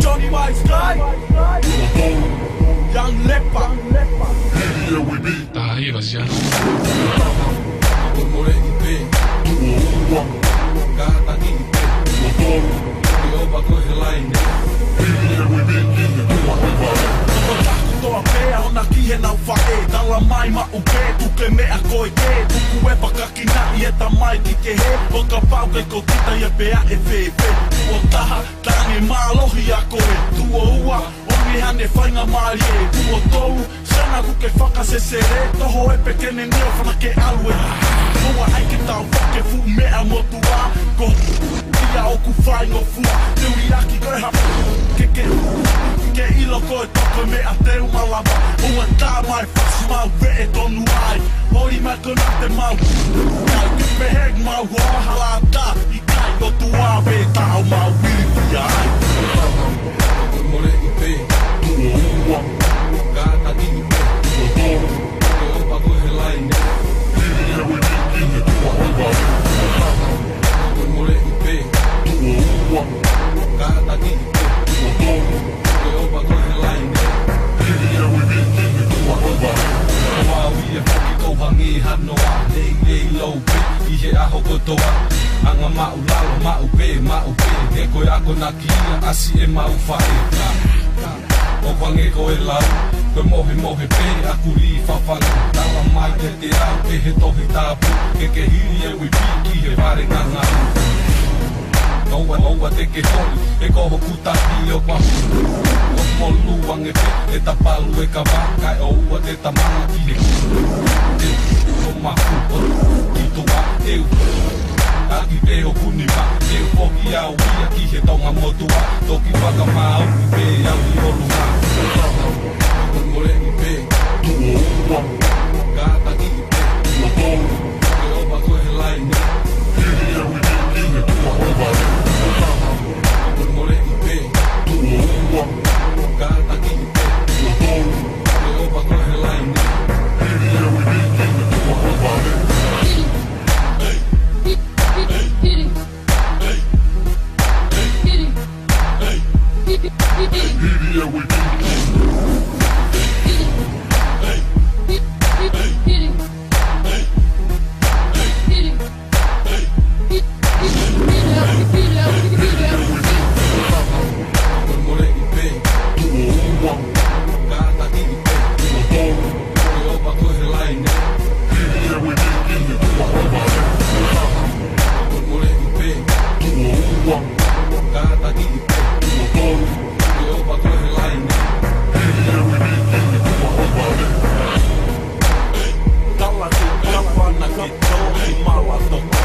Johnny White Sky, Young Leopard. Tá aí, Bastiano. Murmure pea ona ki he nau whae Tala mai ma upe, tuke mea koe ke. Tuku e pakaki na i e ta mai ki ke he Waka pau kei ko kita i e pea e whe whe O taha, tangi mālohi a koe Tua ua, ongi hane whainga maari e. Tua tou, sana kuke ke whakase se re Toho e pekene neo whana ke alue. Noa ai ki tau whake fu mea motua Ko ia oku whaingo fua Te ui aki koe hapa, ke. Ke ilo koe toko me a te umalama Ua tā mai whasi mau ve e tonu ai. Hori mai kona te mau Kai ke peheg mau hoa hala tā. I kai o tu awe tau mau wiri ai hanoa Nei nei lau pe i he aho kotoa Anga mau lalo mau pe mau pe He koe ako na kia asi e mau whae O kwange koe lau Koe mohe mohe pe aku li whawhanga Tala mai te te au ke he tohi tāpu Ke ke hiri e ui piki he whare nganga Oua oua te ke holi E koho kutaki o kwa O molu wange pe E ta palu e ka waka E oua te tamanga ki he Te o u poki au ia ki he tonga motua Toki waka mau i pe au i olu ma Mure i Mure kapana ki tohi malato Ganga